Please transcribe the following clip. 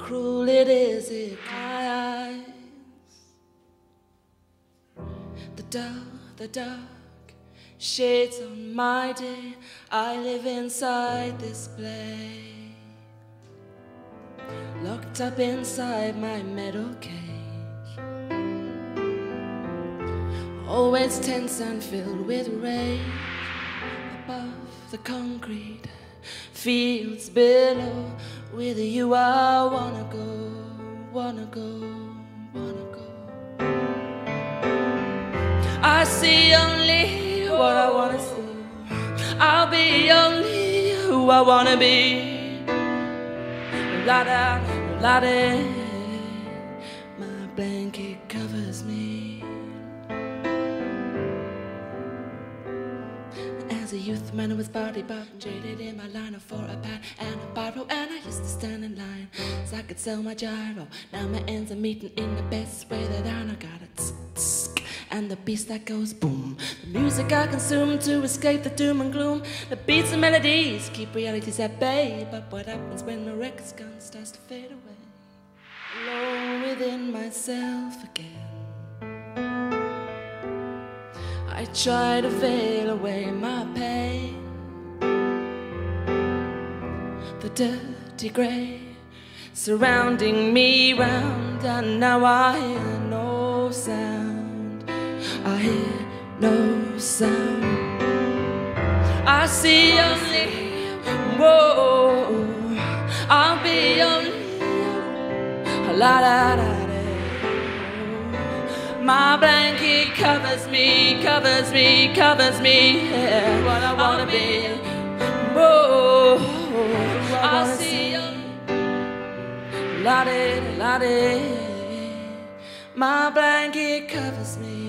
cruel it is in my eyes. The dark, the dark shades on my day. I live inside this place, locked up inside my metal cage. Always tense and filled with rage above the concrete fields below. With you, I wanna go, wanna go, wanna go. I see only what I wanna see. I'll be only who I wanna be. La da, la da. My blanket covers me. As a youth, man was body bop, jaded in my liner for a pat and a biro, and to stand in line so I could sell my gyro. Now my ends are meeting in the best way that I know. Got it, and the beats that goes boom. The music I consume to escape the doom and gloom. The beats and melodies keep realities at bay. But what happens when the record's gun starts to fade away? Alone within myself again. I try to veil away my pain. The dirty grey surrounding me round, and now I hear no sound. I hear no sound. I see only, whoa, I'll be only, la la la. My blanket covers me, covers me, covers me. Yeah, La de, la de. My blanket covers me.